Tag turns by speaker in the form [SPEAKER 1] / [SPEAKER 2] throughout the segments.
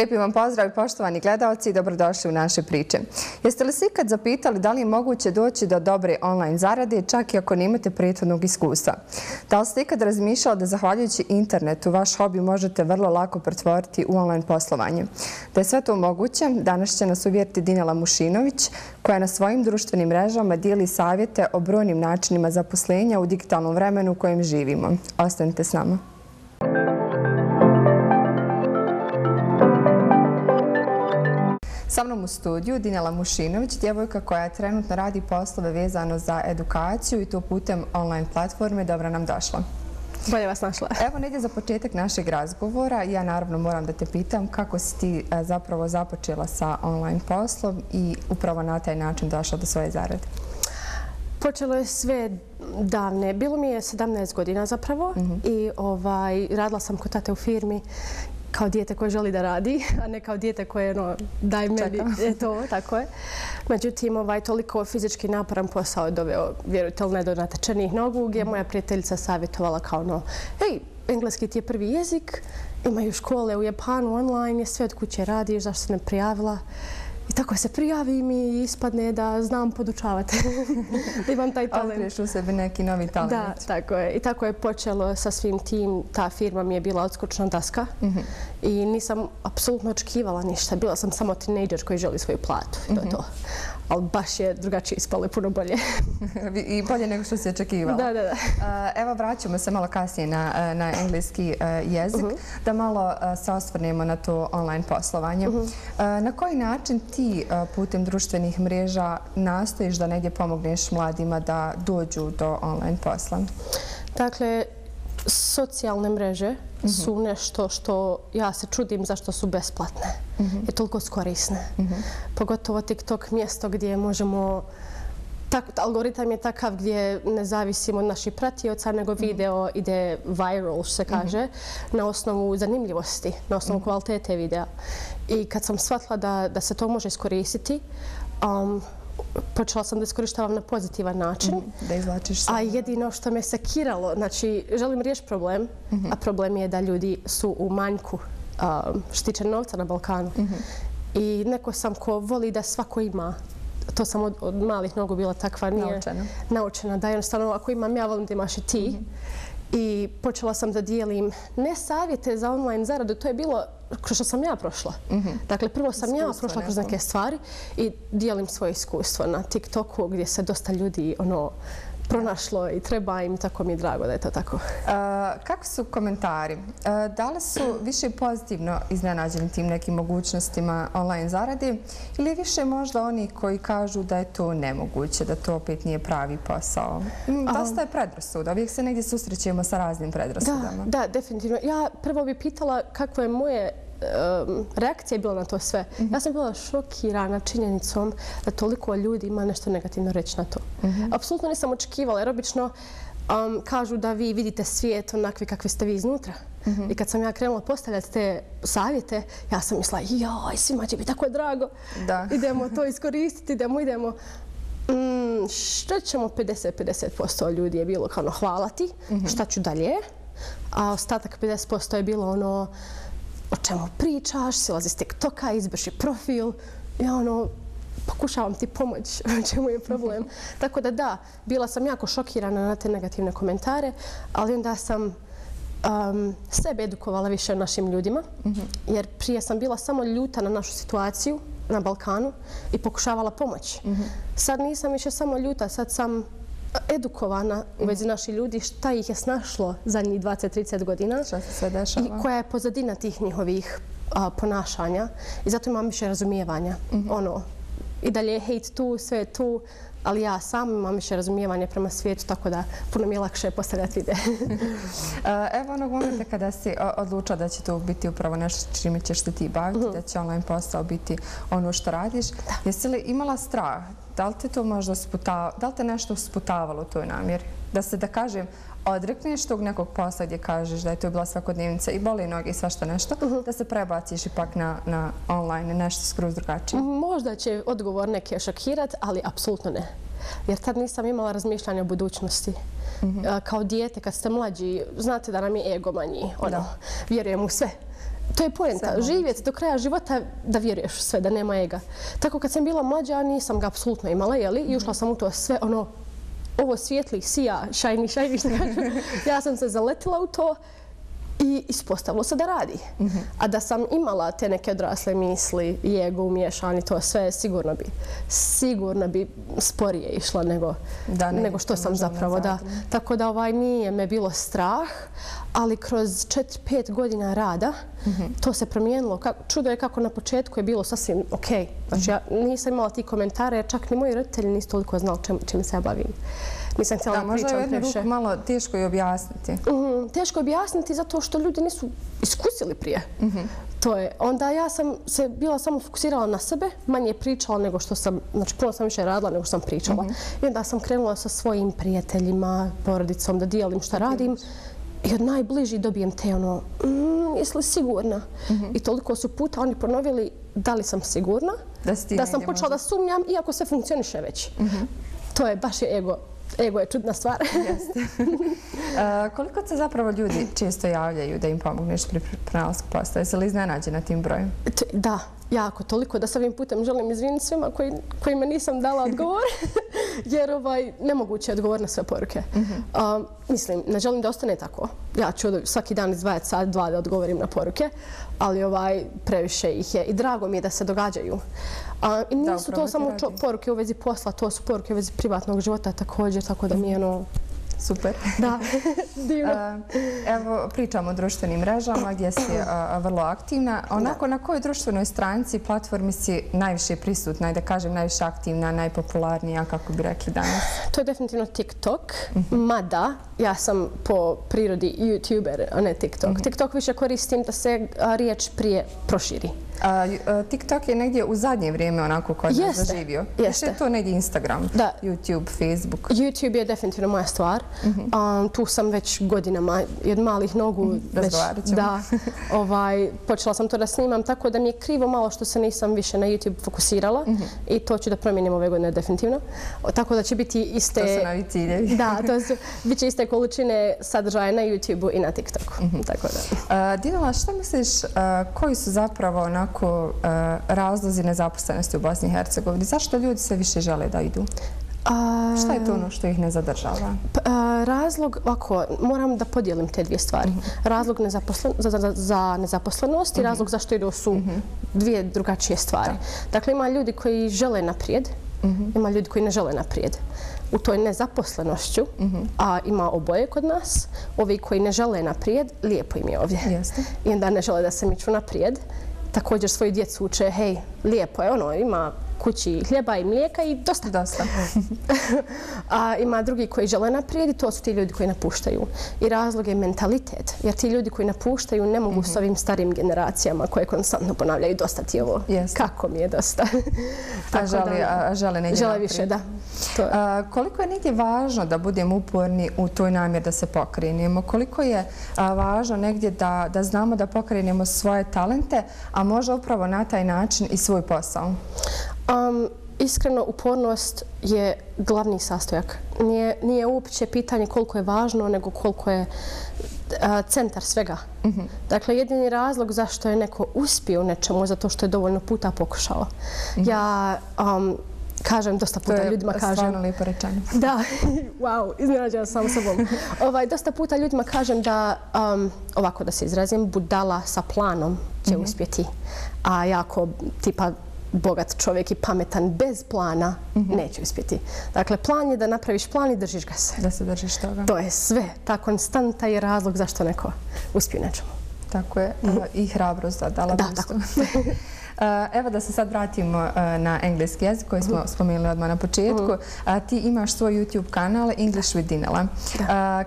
[SPEAKER 1] Lijepi vam pozdrav i poštovani gledalci i dobrodošli u naše priče. Jeste li se ikad zapitali da li je moguće doći do dobre online zarade čak i ako nemate prethodnog iskustva? Da li ste ikad razmišljali da zahvaljujući internetu vaš hobi možete vrlo lako pretvoriti u online poslovanje? Da je sve to moguće, danas će nas uvjeriti Dinjela Mušinović koja na svojim društvenim mrežama dijeli savjete o brojnim načinima zaposlenja u digitalnom vremenu u kojem živimo. Ostanite s nama. Sa mnom u studiju Dinjela Mušinović, djevojka koja trenutno radi poslove vezano za edukaciju i to putem online platforme. Dobro nam došla.
[SPEAKER 2] Bolje vas našla.
[SPEAKER 1] Evo negdje za početak našeg razgovora. Ja naravno moram da te pitam kako si ti e, zapravo započela sa online poslom i upravo na taj način došla do svoje zarade.
[SPEAKER 2] Počelo je sve davne. Bilo mi je 17 godina zapravo mhm. i ovaj, radila sam kod tate u firmi kao dijete koje želi da radi, a ne kao dijete koje no, daj meni. Je to, tako je. Međutim, ovaj, toliko fizički naporan posao je doveo, vjerujte li ne, do natečenih nogu, gdje je moja prijateljica savjetovala kao no, hej, engleski ti je prvi jezik, imaju škole u Japanu online, je sve od kuće radiš, zašto se ne prijavila? I tako se prijavim i ispadne da znam podučavati. da imam taj talent.
[SPEAKER 1] Otkriješ u sebi neki novi talent.
[SPEAKER 2] Da, tako je. I tako je počelo sa svim tim. Ta firma mi je bila odskočna daska. Mhm. I nisam apsolutno očekivala ništa. Bila sam samo tinejdžer koji želi svoju platu. I to je mhm. to ali baš je drugačije ispalo puno bolje.
[SPEAKER 1] I bolje nego što si očekivala.
[SPEAKER 2] Da, da, da.
[SPEAKER 1] Evo vraćamo se malo kasnije na, na engleski jezik, mhm. da malo se osvrnemo na to online poslovanje. Mhm. Na koji način ti putem društvenih mreža nastojiš da negdje pomogneš mladima da dođu do online posla?
[SPEAKER 2] Dakle, socijalne mreže su mhm. nešto što ja se čudim zašto su besplatne mhm. i toliko skorisne. Mhm. Pogotovo TikTok mjesto gdje možemo Algoritam je takav gdje ne zavisimo od naših pratioca, nego video ide viral, što se kaže, na osnovu zanimljivosti, na osnovu kvalitete videa. I kad sam shvatila da se to može iskoristiti, um, počela sam da iskorištavam na pozitivan način. Mhm,
[SPEAKER 1] da izlačiš se.
[SPEAKER 2] A jedino što me sekiralo, znači želim riješiti problem, mhm. a problem je da ljudi su u manjku štiče novca na Balkanu. Mhm. I neko sam ko voli da svako ima to sam od, malih nogu bila takva nije naučena. naučena da jednostavno ako imam ja volim da imaš i ti i počela sam da dijelim ne savjete za online zaradu, to je bilo kroz što sam ja prošla. Mhm. Dakle, prvo sam ja prošla kroz neke stvari i dijelim svoje iskustvo na TikToku gdje se dosta ljudi ono, pronašlo i treba im, tako mi je drago da je to tako.
[SPEAKER 1] Kako su komentari? Da li su više pozitivno iznenađeni tim nekim mogućnostima online zaradi ili više možda oni koji kažu da je to nemoguće, da to opet nije pravi posao? Dosta je predrasuda. Uvijek se negdje susrećemo sa raznim predrasudama.
[SPEAKER 2] Da, definitivno. Ja prvo bih pitala kako je moje reakcija je bila na to sve. Mhm. Ja sam bila šokirana činjenicom da toliko ljudi ima nešto negativno reći na to. Mhm. Apsolutno nisam očekivala jer obično kažu da vi vidite svijet onakvi kakvi ste vi iznutra. Mhm. I kad sam ja krenula postavljati te savjete, ja sam mislila, joj, svima će biti tako drago. Idemo to iskoristiti, idemo, idemo. Mm, što ćemo 50-50% ljudi je bilo kao ono, hvala ti, šta ću dalje? A ostatak 50% je bilo ono, o čemu pričaš, silazi s TikToka, izbrši profil. Ja ono, pokušavam ti pomoć, čemu je problem. Tako da da, bila sam jako šokirana na te negativne komentare, ali onda sam um, sebe edukovala više našim ljudima, mhm. jer prije sam bila samo ljuta na našu situaciju na Balkanu i pokušavala pomoć. Mhm. Sad nisam više samo ljuta, sad sam edukovana u vezi naših ljudi šta ih je snašlo za njih 20-30 godina i koja je pozadina tih njihovih ponašanja i zato imam više razumijevanja. Mhm. Ono, I dalje je hejt tu, sve je tu, ali ja sam imam više razumijevanja prema svijetu, tako da puno mi je lakše postavljati vide.
[SPEAKER 1] Evo onog momenta kada si odlučila da će to biti upravo nešto čime ćeš se ti baviti, mhm. da će online posao biti ono što radiš, jesi li imala strah da li te to možda sputavalo, da li te nešto sputavalo u toj namjeri? Da se, da kažem, odrekneš tog nekog posla gdje kažeš da je to bila svakodnevnica i boli noge i svašta nešto, mhm. da se prebaciš ipak na, na online, nešto skroz drugačije?
[SPEAKER 2] Možda će odgovor neke šokirat, ali apsolutno ne. Jer tad nisam imala razmišljanja o budućnosti. Mhm. Kao dijete, kad ste mlađi, znate da nam je ego manji. Ono, vjerujem u sve To je poenta. Živjeti do kraja života da vjeruješ u sve, da nema ega. Tako kad sam bila mlađa, nisam ga apsolutno imala, jeli? I ušla sam u to sve, ono, ovo svijetli, sija, šajni, šajni, što kažu. Ja sam se zaletila u to i ispostavilo se da radi. A da sam imala te neke odrasle misli i ego umješani, to sve sigurno bi, sigurno bi sporije išla nego, nego što sam zapravo. Da. Tako da ovaj nije me bilo strah, ali kroz 4-5 godina rada to se promijenilo. Čudo je kako na početku je bilo sasvim ok. Znači ja nisam imala ti komentare, čak ni moji roditelji nisu toliko znali čim se ja bavim nisam htjela da, pričam previše. Da, možda je jednu
[SPEAKER 1] malo teško i objasniti.
[SPEAKER 2] Mhm, teško je objasniti zato što ljudi nisu iskusili prije. Mhm. To je. Onda ja sam se bila samo fokusirala na sebe, manje pričala nego što sam, znači puno sam više radila nego što sam pričala. Mhm. I onda sam krenula sa svojim prijateljima, porodicom, da dijelim šta radim. I od najbliži dobijem te ono, mm, jesi li sigurna? I toliko su puta oni ponovili da li sam sigurna, da, sam počela da sumnjam, iako sve funkcioniše već. To je baš je ego ego je čudna stvar. Jeste.
[SPEAKER 1] koliko se zapravo ljudi često javljaju da im pomogneš pri prenalasku posta? Jesi li iznenađena tim brojem?
[SPEAKER 2] Da, jako. Toliko da sa ovim putem želim izviniti svima kojima nisam dala odgovor. Jer ovaj, nemoguće je odgovor na sve poruke. Mhm. Mislim, ne želim da ostane tako. Ja ću svaki dan izdvajati sad dva da odgovorim na poruke. Ali ovaj, previše ih je. I drago mi je da se događaju. I nisu to samo poruke u vezi posla, to su poruke u vezi privatnog života također, tako da mi je ono...
[SPEAKER 1] Super.
[SPEAKER 2] Da, divno.
[SPEAKER 1] Evo, pričamo o društvenim mrežama gdje si vrlo aktivna. Onako, na kojoj društvenoj stranici, platformi si najviše prisutna i da kažem najviše aktivna, najpopularnija, kako bi rekli danas?
[SPEAKER 2] To je definitivno TikTok, mhm. mada ja sam po prirodi YouTuber, a ne TikTok. Mhm. TikTok više koristim da se riječ prije proširi.
[SPEAKER 1] TikTok je negdje u zadnje vrijeme onako kod nas zaživio. Jeste. Je to negdje Instagram, YouTube, Facebook?
[SPEAKER 2] YouTube je definitivno moja stvar. Mhm. Tu sam već godinama od malih nogu. Mhm,
[SPEAKER 1] razgovarat ćemo.
[SPEAKER 2] Da. Ovaj, počela sam to da snimam, tako da mi je krivo malo što se nisam više na YouTube fokusirala. Mhm. I to ću da promijenim ove godine definitivno. Tako da će biti iste...
[SPEAKER 1] To su novi ciljevi.
[SPEAKER 2] Da, to su, bit će iste količine sadržaja na YouTube-u i na TikToku. Tako
[SPEAKER 1] da. Dinala, šta misliš, koji su zapravo onako onako e, razlozi nezaposlenosti u Bosni i Hercegovini? Zašto ljudi se više žele da idu? Šta je to ono što ih ne zadržava?
[SPEAKER 2] Pa, razlog, ovako, moram da podijelim te dvije stvari. Mhm. Razlog za nezaposlenost i mhm. razlog zašto idu su mhm. dvije drugačije stvari. Dakle, ima ljudi koji žele naprijed, ima ljudi koji ne žele naprijed. U toj nezaposlenošću, a ima oboje kod nas, ovi koji ne žele naprijed, lijepo im je ovdje. I onda ne žele da se miču naprijed također svoju djecu uče, hej, lijepo je ono, ima kući hljeba i mlijeka i dosta.
[SPEAKER 1] Dosta.
[SPEAKER 2] A ima drugi koji žele naprijed i to su ti ljudi koji napuštaju. I razlog je mentalitet. Jer ti ljudi koji napuštaju ne mogu s mhm. ovim starim generacijama koje konstantno ponavljaju dosta ti ovo. Kako mi je dosta.
[SPEAKER 1] a žele, a žele negdje
[SPEAKER 2] Žele više, da.
[SPEAKER 1] koliko je negdje važno da budemo uporni u toj namjer da se pokrenemo? Koliko je važno negdje da, da znamo da pokrenemo svoje talente, a možda upravo na taj način i svoj posao?
[SPEAKER 2] Um, iskreno, upornost je glavni sastojak. Nije, nije uopće pitanje koliko je važno, nego koliko je centar svega. Mm -hmm. Dakle, jedini razlog zašto je neko uspio u nečemu je zato što je dovoljno puta pokušao. Mm -hmm. Ja um, kažem, dosta puta ljudima kažem... To je
[SPEAKER 1] stvarno lijepo rečeno.
[SPEAKER 2] Da, wow, iznenađena sam sobom. ovaj, dosta puta ljudima kažem da, um, ovako da se izrazim, budala sa planom će mm -hmm. uspjeti. A jako, tipa, bogat čovjek i pametan bez plana mhm. neće uspjeti. Dakle, plan je da napraviš plan i držiš ga se.
[SPEAKER 1] Da se držiš toga.
[SPEAKER 2] To je sve. Ta konstanta je razlog zašto neko uspije nečemu.
[SPEAKER 1] Tako je. I hrabrost da dala
[SPEAKER 2] Da, tako.
[SPEAKER 1] Evo da se sad vratimo na engleski jezik koji smo spomenuli odmah na početku. Ti imaš svoj YouTube kanal English with Dinela.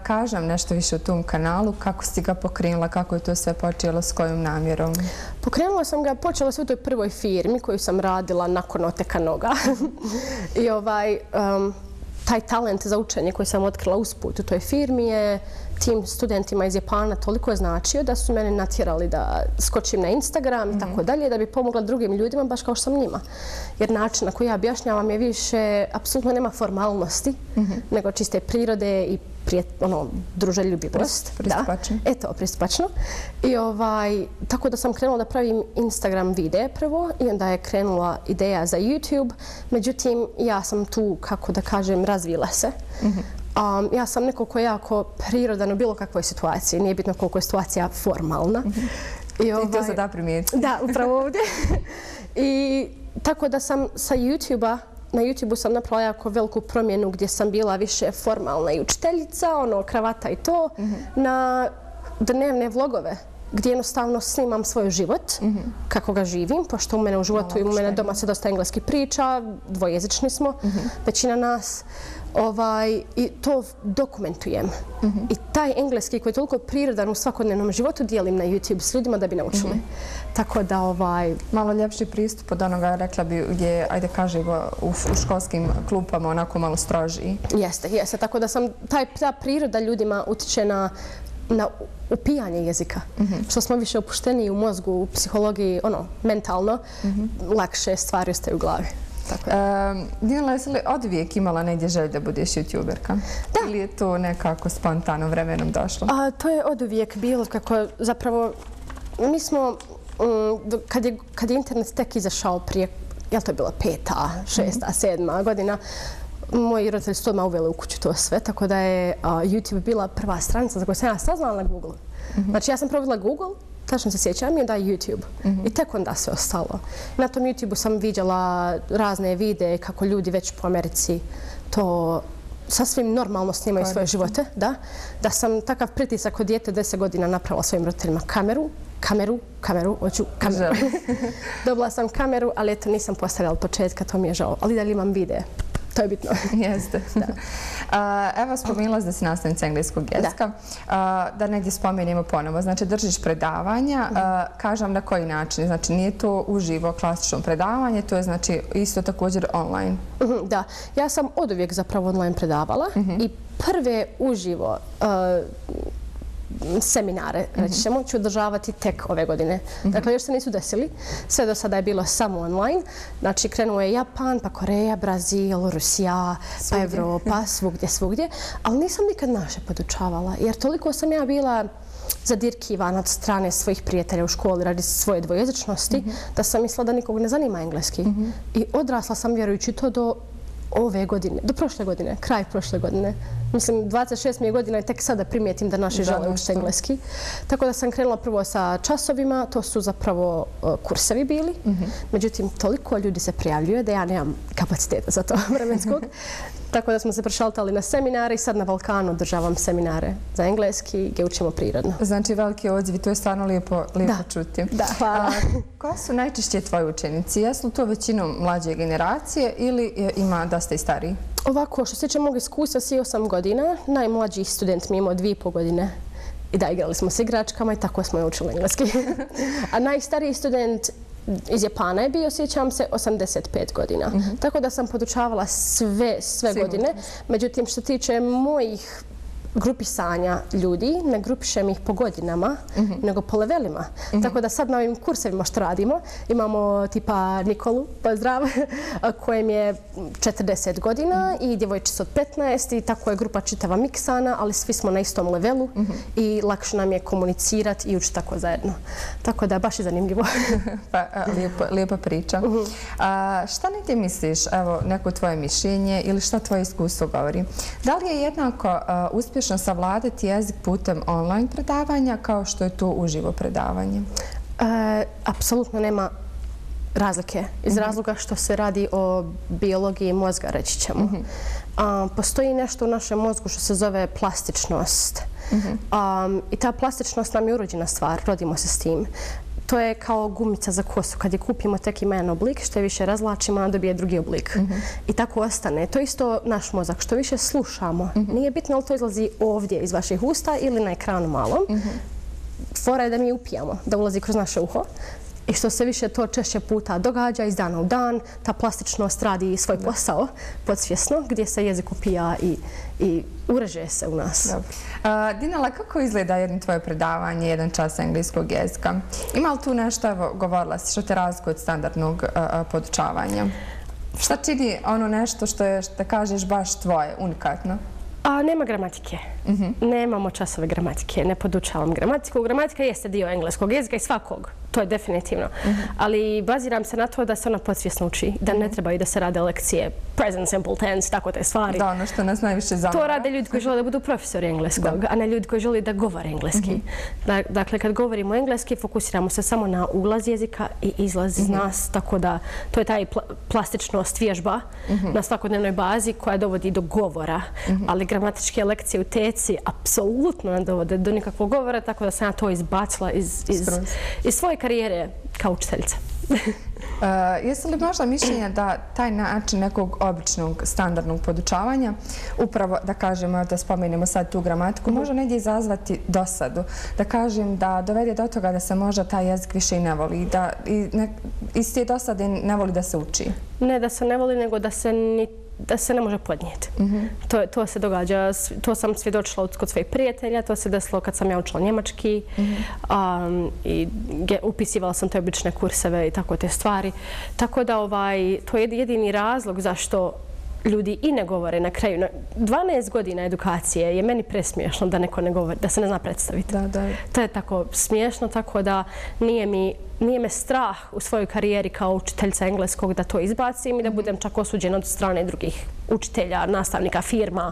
[SPEAKER 1] Kažem nešto više o tom kanalu. Kako si ga pokrenula? Kako je to sve počelo? S kojom namjerom?
[SPEAKER 2] Pokrenula sam ga, počela sve u toj prvoj firmi koju sam radila nakon oteka noga. I ovaj taj talent za učenje koji sam otkrila usput u toj firmi je tim studentima iz Japana toliko je značio da su mene natjerali da skočim na Instagram i tako mhm. dalje, da bi pomogla drugim ljudima baš kao što sam njima. Jer način na koji ja objašnjavam je više, apsolutno nema formalnosti, mhm. nego čiste prirode i ono, druželjubivost.
[SPEAKER 1] Pristupačno.
[SPEAKER 2] Eto, pristupačno. I ovaj, tako da sam krenula da pravim Instagram videe prvo i onda je krenula ideja za YouTube. Međutim, ja sam tu, kako da kažem, razvila se. Mhm. Ja sam neko ko je jako prirodan u bilo kakvoj situaciji. Nije bitno koliko je situacija formalna. Mhm.
[SPEAKER 1] I to ovaj, se da primijeti.
[SPEAKER 2] Da, upravo ovdje. I tako da sam sa YouTube-a na YouTube-u sam napravila jako veliku promjenu gdje sam bila više formalna i učiteljica, ono, kravata i to, na dnevne vlogove gdje jednostavno snimam svoj život, kako ga živim, pošto u mene u životu i u mene doma se dosta engleski priča, dvojezični smo, većina nas ovaj, i to dokumentujem. Mm -hmm. I taj engleski koji je toliko prirodan u svakodnevnom životu dijelim na YouTube s ljudima da bi naučili. Tako da ovaj...
[SPEAKER 1] Malo ljepši pristup od onoga, rekla bi, gdje, ajde kaže, u, u školskim klupama onako malo stroži.
[SPEAKER 2] Jeste, jeste. Tako da sam, taj, ta priroda ljudima utiče na na upijanje jezika. Mm -hmm. Što smo više opušteni u mozgu, u psihologiji, ono, mentalno, mm -hmm. lakše stvari ostaju u glavi.
[SPEAKER 1] Tako je. Dina, jesi li od uvijek imala negdje želj da budeš youtuberka?
[SPEAKER 2] Da.
[SPEAKER 1] Ili je to nekako spontano vremenom došlo?
[SPEAKER 2] A, to je od uvijek bilo kako zapravo mi smo, um, kad, je, kad je internet tek izašao prije, je li to je bila peta, šesta, mm -hmm. sedma godina, moji roditelji su odmah uveli u kuću to sve, tako da je YouTube bila prva stranica za koju sam ja saznala na Google. Mm -hmm. Znači ja sam provila Google, tačno se sjećam je da je YouTube. I tek onda sve ostalo. Na tom YouTube-u sam vidjela razne videe kako ljudi već po Americi to sasvim normalno snimaju svoje živote. Da, da sam takav pritisak od djete deset godina napravila svojim roditeljima kameru, kameru, kameru, hoću kameru. Dobila sam kameru, ali eto nisam postavila od početka, to mi je žao. Ali dalje imam videe. To je bitno.
[SPEAKER 1] Jeste. Evo, spomenula da si nastavnica engleskog jezika. Da negdje spomenimo ponovo. Znači, držiš predavanja. Mhm. Kažem na koji način. Znači, nije to uživo klasično predavanje, to je znači isto također online.
[SPEAKER 2] Mhm, da. Ja sam od uvijek zapravo online predavala mhm. i prve uživo seminare, reći ćemo, ću održavati tek ove godine. Dakle, još se nisu desili. Sve do sada je bilo samo online. Znači, krenuo je Japan, pa Koreja, Brazil, Rusija, pa Evropa, svugdje, svugdje. Ali nisam nikad naše podučavala, jer toliko sam ja bila zadirkivan od strane svojih prijatelja u školi radi svoje dvojezičnosti, da sam mislila da nikog ne zanima engleski. I odrasla sam vjerujući to do ove godine, do prošle godine, kraj prošle godine. Mislim, 26 mi je godina i tek sada primijetim da naši žele učiti engleski. Tako da sam krenula prvo sa časovima, to su zapravo e, kursevi bili. Mhm. Međutim, toliko ljudi se prijavljuje da ja nemam kapaciteta za to vremenskog. Tako da smo se prešaltali na seminare i sad na Balkanu državam seminare za engleski gdje učimo prirodno.
[SPEAKER 1] Znači, veliki odziv to je stvarno lijepo, lijepo čuti.
[SPEAKER 2] Da, hvala.
[SPEAKER 1] Ko su najčešće tvoji učenici? Jesu to većinom mlađe generacije ili ima da ste i stariji?
[SPEAKER 2] Ovako, što se tiče mog iskustva, svi osam godina, najmlađi student mi imao dvije i pol godine. I da, igrali smo s igračkama i tako smo je učili engleski. A najstariji student iz Japana je bio, sjećam se, 85 godina. Mhm. Tako da sam podučavala sve, sve godine. Međutim, što tiče mojih grupisanja ljudi, ne grupišem ih po godinama, mhm. nego po levelima. Mhm. Tako da sad na ovim kursevima što radimo, imamo tipa Nikolu, pozdrav, kojem je 40 godina i djevojčica od 15 i tako je grupa čitava miksana, ali svi smo na istom levelu i lakše nam je komunicirati i učiti tako zajedno. Tako da baš je zanimljivo.
[SPEAKER 1] Pa, lijepa priča. Šta ne ti misliš, evo, neko tvoje mišljenje ili šta tvoje iskustvo govori? Da li je jednako uspješno uspješno savladati jezik putem online predavanja kao što je to uživo predavanje?
[SPEAKER 2] E, apsolutno nema razlike iz mhm. razloga što se radi o biologiji mozga, reći ćemo. Mhm. Postoji nešto u našem mozgu što se zove plastičnost. Mhm. I ta plastičnost nam je urođena stvar, rodimo se s tim to je kao gumica za kosu. Kad je kupimo, tek ima jedan oblik, što je više razlačimo, onda dobije drugi oblik. Mhm. I tako ostane. To je isto naš mozak. Što više slušamo, mhm. nije bitno li to izlazi ovdje iz vaših usta ili na ekranu malom. Mhm. Fora je da mi upijamo, da ulazi kroz naše uho. I što se više to češće puta događa iz dana u dan, ta plastičnost radi svoj posao podsvjesno, gdje se jezik upija i, i ureže se u nas.
[SPEAKER 1] Dinala, kako izgleda jedno tvoje predavanje, jedan čas engleskog jezika? Ima li tu nešto, evo, govorila si, što te razliku od standardnog podučavanja? Šta čini ono nešto što je, da kažeš, baš tvoje, unikatno?
[SPEAKER 2] A nema gramatike.
[SPEAKER 1] Mhm.
[SPEAKER 2] Nemamo časove gramatike, ne podučavam gramatiku. Gramatika jeste dio engleskog jezika i svakog, to je definitivno.
[SPEAKER 1] Mhm.
[SPEAKER 2] Ali baziram se na to da se ona podsvjesno uči, da ne trebaju da se rade lekcije present simple tense, tako te stvari.
[SPEAKER 1] Da, ono što nas najviše zamara.
[SPEAKER 2] To rade ljudi koji žele da budu profesori engleskog, a ne ljudi koji žele da govore engleski. Da- Dakle, kad govorimo engleski, fokusiramo se samo na ulaz jezika i izlaz iz nas, tako da to je taj pla- plastičnost vježba na svakodnevnoj bazi koja dovodi do govora. Ali gramatičke lekcije u teci apsolutno ne dovode do nikakvog govora, tako da sam ja to izbacila iz, iz,
[SPEAKER 1] Skroz.
[SPEAKER 2] iz svoje karijere kao učiteljica.
[SPEAKER 1] Uh, jesi li možda mišljenja da taj način nekog običnog standardnog podučavanja, upravo da kažemo, da spomenemo sad tu gramatiku, može negdje izazvati dosadu? Da kažem da dovede do toga da se možda taj jezik više i ne voli da i ne, iz te dosade ne voli da se uči?
[SPEAKER 2] Ne da se ne voli, nego da se ni da se ne može podnijeti. To, to se događa, to sam svjedočila od- kod svojih prijatelja, to se desilo kad sam ja učila njemački um, i upisivala sam te obične kurseve i tako te stvari. Tako da ovaj, to je jedini razlog zašto ljudi i ne govore na kraju. Na 12 godina edukacije je meni presmiješno da neko ne govori, da se ne zna predstaviti.
[SPEAKER 1] Da, da.
[SPEAKER 2] To je tako smiješno, tako da nije mi nije me strah u svojoj karijeri kao učiteljica engleskog da to izbacim i da budem čak osuđena od strane drugih učitelja, nastavnika, firma,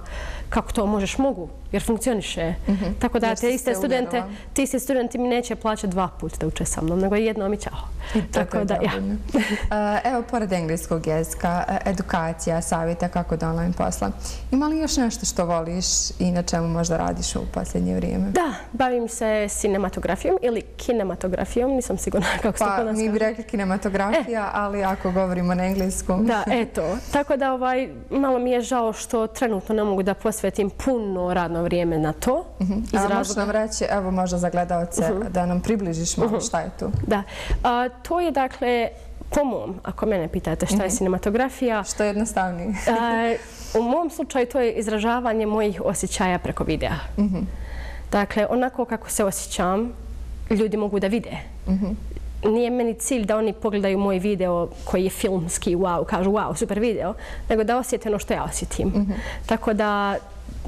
[SPEAKER 2] kako to možeš mogu, jer funkcioniše. Tako da
[SPEAKER 1] Jer
[SPEAKER 2] te iste studente, ti isti studenti mi neće plaćati dva puta da uče sa mnom, nego jednom i čao.
[SPEAKER 1] Tako je dovoljno. Uh, Evo, pored engleskog jezika, uh, edukacija, savjeta kako da online posla. Ima li još nešto što voliš i na čemu možda radiš u posljednje vrijeme?
[SPEAKER 2] Da, bavim se cinematografijom ili kinematografijom, nisam sigurna kako
[SPEAKER 1] Pa mi bi rekli kinematografija, ali ako govorimo na engleskom...
[SPEAKER 2] Da, eto. Tako da ovaj, malo mi je žao što trenutno ne mogu da posvetim puno radno vrijeme na to. Iz
[SPEAKER 1] A možeš nam reći, evo možda za gledalce, da nam približiš malo šta je tu?
[SPEAKER 2] Da. A, to je dakle, po mom, ako mene pitate šta je cinematografija,
[SPEAKER 1] Što je jednostavniji?
[SPEAKER 2] a, u mom slučaju to je izražavanje mojih osjećaja preko videa. Dakle, onako kako se osjećam, ljudi mogu da vide. Nije meni cilj da oni pogledaju moj video koji je filmski, wow, kažu wow, super video, nego da osjete ono što ja osjetim. Tako da,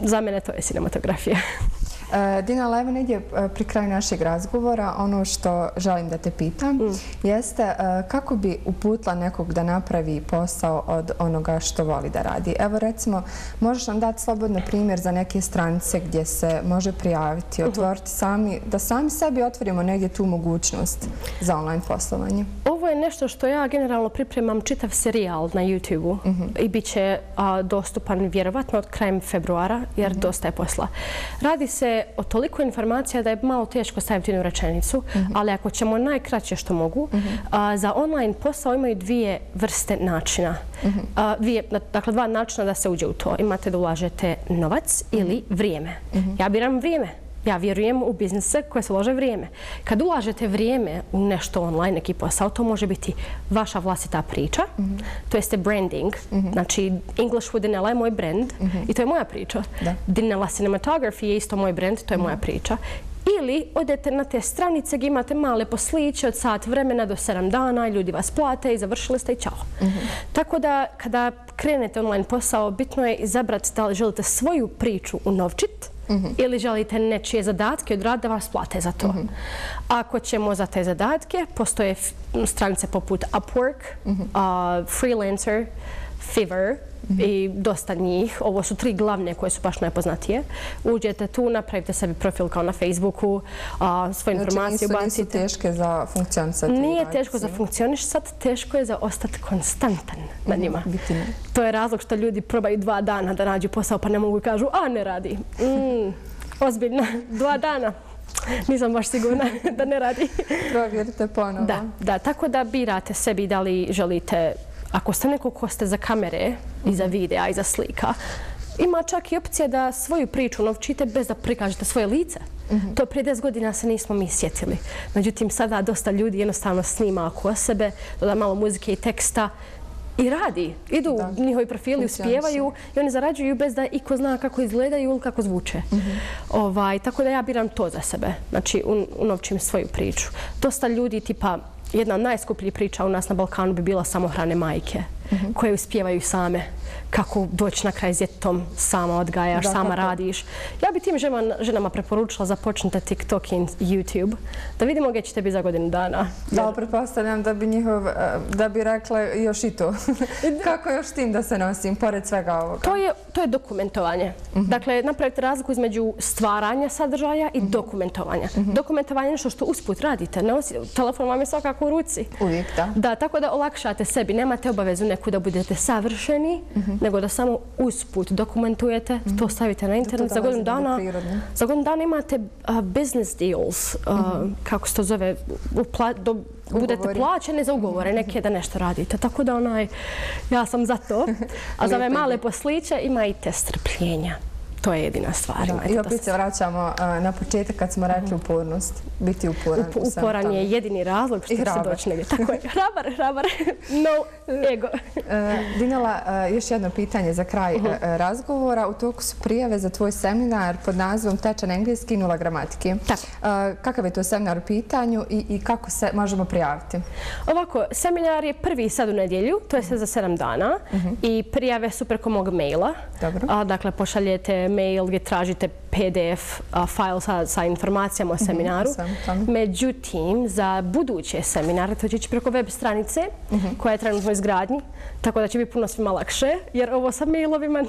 [SPEAKER 2] za mene to je cinematografija.
[SPEAKER 1] E, Dina, evo negdje e, pri kraju našeg razgovora, ono što želim da te pitam jeste e, kako bi uputla nekog da napravi posao od onoga što voli da radi. Evo recimo, možeš nam dati slobodno primjer za neke stranice gdje se može prijaviti, otvoriti sami, da sami sebi otvorimo negdje tu mogućnost za online poslovanje.
[SPEAKER 2] Ovo je nešto što ja generalno pripremam čitav serijal na YouTube-u i bit će a, dostupan vjerovatno od krajem februara jer dosta je posla. Radi se o toliko informacija da je malo teško staviti jednu rečenicu, ali ako ćemo najkraće što mogu, a, za online posao imaju dvije vrste načina. A, dvije, dakle, dva načina da se uđe u to. Imate da ulažete novac ili vrijeme. Ja biram vrijeme. Ja vjerujem u biznise koje se lože vrijeme. Kad ulažete vrijeme u nešto online, neki posao, to može biti vaša vlastita priča, to jeste branding. Znači, English with Dinella je moj brand i to je moja priča.
[SPEAKER 1] Da.
[SPEAKER 2] Dinella Cinematography je isto moj brand, to je moja priča. Ili odete na te stranice gdje imate male posliće od sat vremena do 7 dana i ljudi vas plate i završili ste i čao. Tako da kada krenete online posao, bitno je izabrati da li želite svoju priču unovčit ili želite nečije zadatke odraditi da vas plate za to. Ako ćemo za te zadatke, postoje stranice poput Upwork, uh Freelancer, Fiverr, i dosta njih. Ovo su tri glavne koje su baš najpoznatije. Uđete tu, napravite sebi profil kao na Facebooku, a, svoje
[SPEAKER 1] Znači
[SPEAKER 2] informacije
[SPEAKER 1] nisu, nisu
[SPEAKER 2] ubacite.
[SPEAKER 1] teške za funkcionisati.
[SPEAKER 2] Nije
[SPEAKER 1] raditi
[SPEAKER 2] teško za funkcionisati, teško je za ostati konstantan na njima.
[SPEAKER 1] biti ne.
[SPEAKER 2] To je razlog što ljudi probaju dva dana da nađu posao pa ne mogu i kažu a ne radi. Mm, ozbiljno, dva dana. Nisam baš sigurna da ne radi.
[SPEAKER 1] Provjerite ponovo.
[SPEAKER 2] Da, da, tako da birate sebi da li želite, ako ste neko ko ste za kamere i za videa i za slika, ima čak i opcija da svoju priču novčite bez da prikažete svoje lice. To prije 10 godina se nismo mi sjetili. Međutim, sada dosta ljudi jednostavno snima oko sebe, doda malo muzike i teksta i radi. Idu
[SPEAKER 1] Da.
[SPEAKER 2] njihovi profili, uspijevaju i oni zarađuju bez da iko zna kako izgledaju ili kako zvuče. ovaj, tako da ja biram to za sebe. Znači, un, unovčim svoju priču. Dosta ljudi, tipa, jedna od najskupljih priča u nas na Balkanu bi bila samohrane majke. koje uspijevaju same kako doći na kraj s djetom, sama odgajaš, sama radiš. Ja bi tim ženama preporučila započnite TikTok i YouTube, da vidimo gdje ćete biti za godinu dana.
[SPEAKER 1] Da, pretpostavljam da bi njihov, eh, da bi rekla još i to. Kako još tim da se nosim, pored svega ovoga?
[SPEAKER 2] To je, to je dokumentovanje. Mhm. Dakle, napravite razliku između stvaranja sadržaja i mhm. dokumentovanja. Mhm. Dokumentovanje je nešto što usput radite. Telefon vam je svakako u ruci.
[SPEAKER 1] Uvijek, da.
[SPEAKER 2] Da, tako da olakšate sebi. Nemate obavezu neku da budete savršeni, nego da samo usput dokumentujete, to stavite na internet. Za godinu dana, za godinu dana imate business deals, kako se to zove, budete plaćeni za ugovore neke da nešto radite. Tako da onaj, ja sam za to. A za ove male posliće imajte strpljenja. To je jedina stvar.
[SPEAKER 1] I opet se vraćamo na početak kad smo rekli upornost. Biti uporan.
[SPEAKER 2] Uporan je jedini razlog što se doći negdje. Tako je. Hrabar, hrabar. No ego.
[SPEAKER 1] E, Dinala, e, još jedno pitanje za kraj e, razgovora. U toku su prijave za tvoj seminar pod nazivom Tečan engleski nula gramatike. Kakav je to seminar u pitanju i kako se možemo prijaviti?
[SPEAKER 2] Ovako, seminar je prvi sad u nedjelju. To je sve za sedam dana. Uh-huh. I prijave su preko mog maila. Dobro. Dakle, pošaljete mail gdje tražite PDF file sa informacijama o mhm, seminaru. Međutim, za buduće seminare, to će ići preko web stranice mhm. koja je trenutno izgradnji, tako da će biti puno svima lakše, jer ovo sa mailovima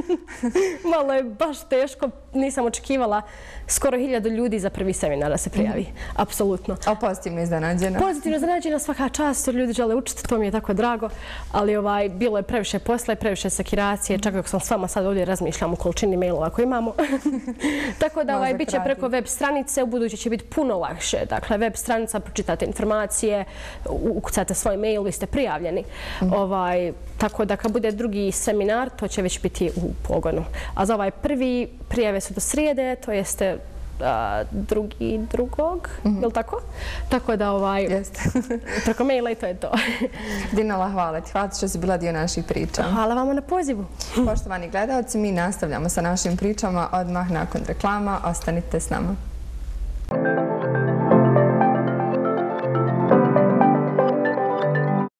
[SPEAKER 2] malo je baš teško. Nisam očekivala skoro hiljadu ljudi za prvi seminar da se prijavi. Mhm. Apsolutno.
[SPEAKER 1] A pozitivno iznenađena?
[SPEAKER 2] Pozitivno iznenađena svaka čast, jer ljudi žele učiti, to mi je tako drago. Ali ovaj, bilo je previše posla i previše sekiracije. Čak dok sam s vama sad ovdje razmišljam u količini mailova koje imamo. Tako da ovaj, bit će preko web stranice, u buduće će biti puno lakše. Dakle, web stranica, pročitate informacije, ukucate svoj mail, vi ste prijavljeni. Mhm. Ovaj, tako da kad bude drugi seminar, to će već biti u pogonu. A za ovaj prvi prijave su do srijede, to jeste drugi drugog, mhm. je li tako? Tako da ovaj... Jeste. Preko maila i to je to.
[SPEAKER 1] Dinala, hvala ti. Hvala što si bila dio naših priča.
[SPEAKER 2] Hvala vama na pozivu.
[SPEAKER 1] Poštovani gledalci, mi nastavljamo sa našim pričama odmah nakon reklama. Ostanite s nama.